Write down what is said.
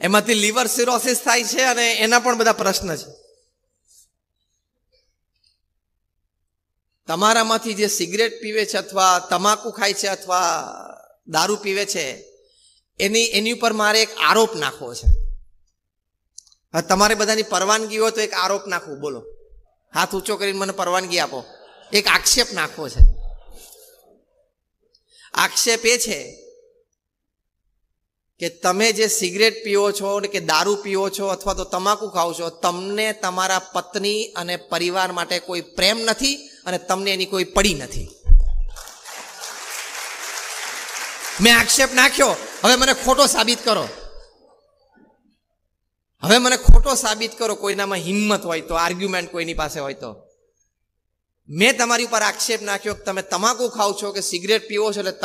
એમાંથી liver cirrhosis થાય છે અને એના પણ બધા પ્રશ્ન છે. તમારામાંથી જે સિગરેટ પીવે છે અથવા તમાકુ ખાય છે અથવા દારૂ પીવે છે, એની એની ઉપર મારે એક આરોપ નાખવો છે. તમારે બધાની પરવાનગી હોય તો એક આરોપ નાખવું, બોલો. હાથ ઊંચો કરીને મને પરવાનગી આપો. એક આક્ષેપ નાખવો છે. આક્ષેપ એ છે કે તમે જે સિગરેટ પીવો છો કે દારૂ પીવો છો અથવા તો તમાકુ ખાઓ છો, તમને તમારા પત્ની અને પરિવાર માટે કોઈ પ્રેમ નથી અને તમને એની કોઈ પડી નથી. મેં આક્ષેપ નાખ્યો, હવે મને ખોટો સાબિત કરો. હવે મને ખોટો સાબિત કરો, કોઈનામાં હિંમત હોય તો આર્ગ્યુમેન્ટ કોઈની પાસે હોય તો. મેં તમારી ઉપર આક્ષેપ નાખ્યો કે તમે તમાકુ ખાઓ છો કે સિગરેટ પીવો છો એટલે